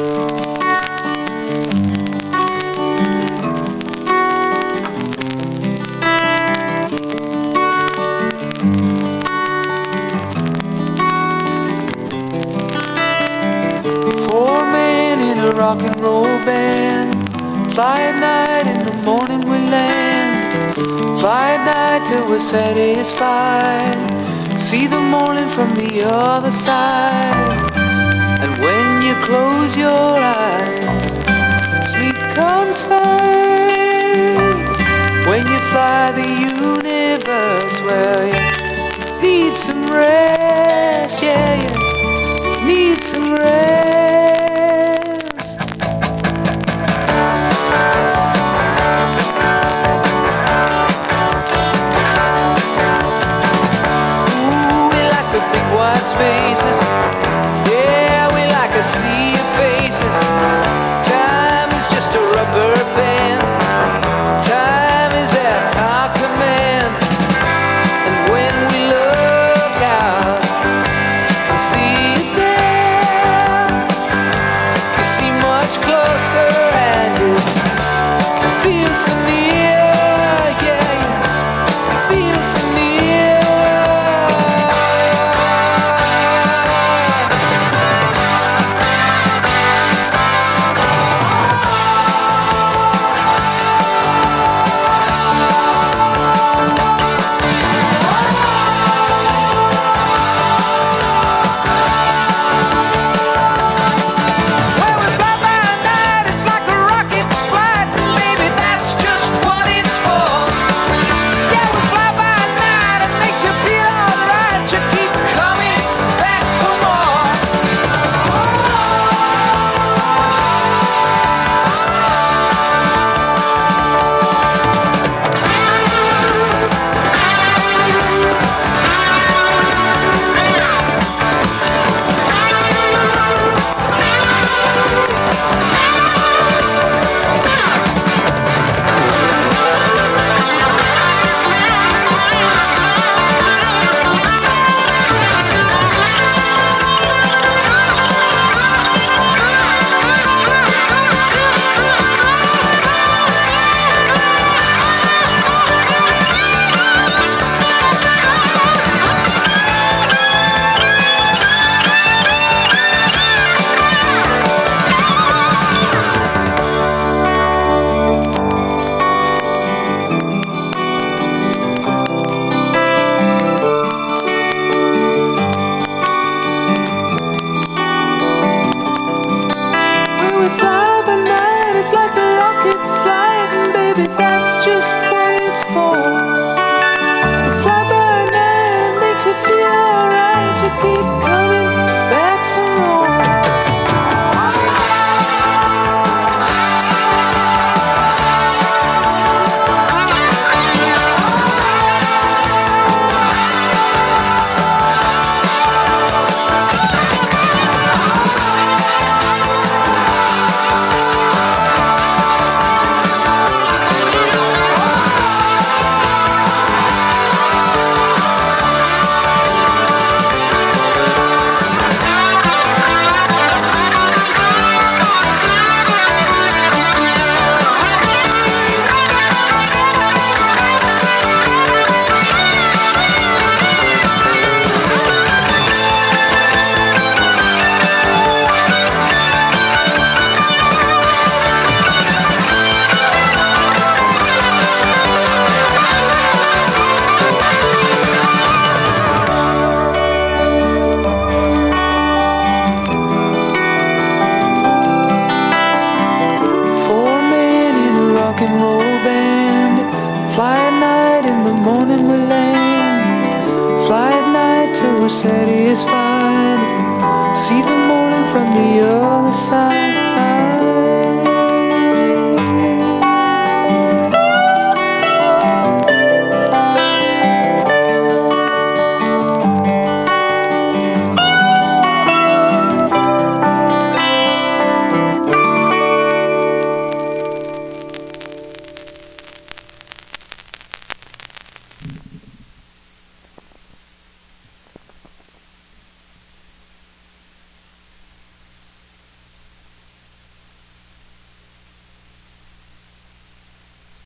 Four men in a rock and roll band. Fly at night, in the morning we land. Fly at night till we're satisfied. See the morning from the other side close your eyes. Sleep comes first when you fly the universe. Well, you need some rest, yeah, you need some rest. piercing like satisfied. See the morning from the other side.